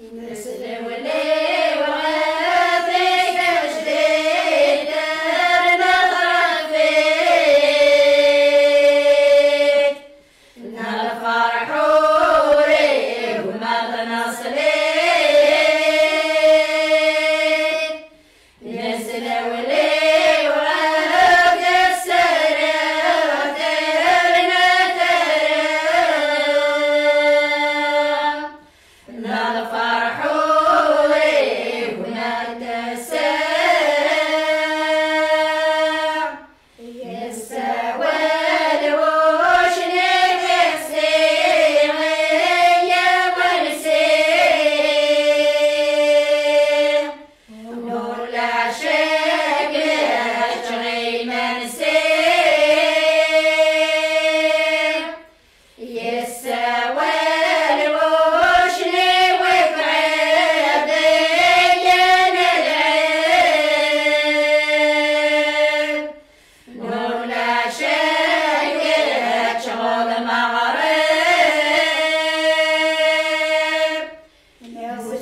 in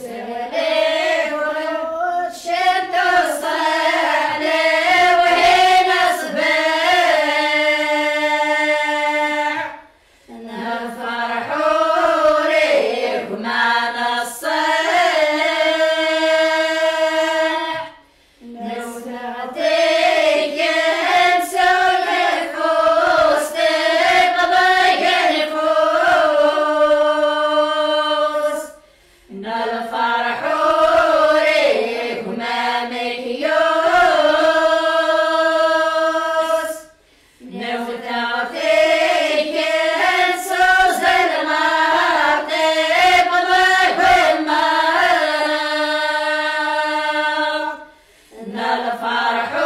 Say Para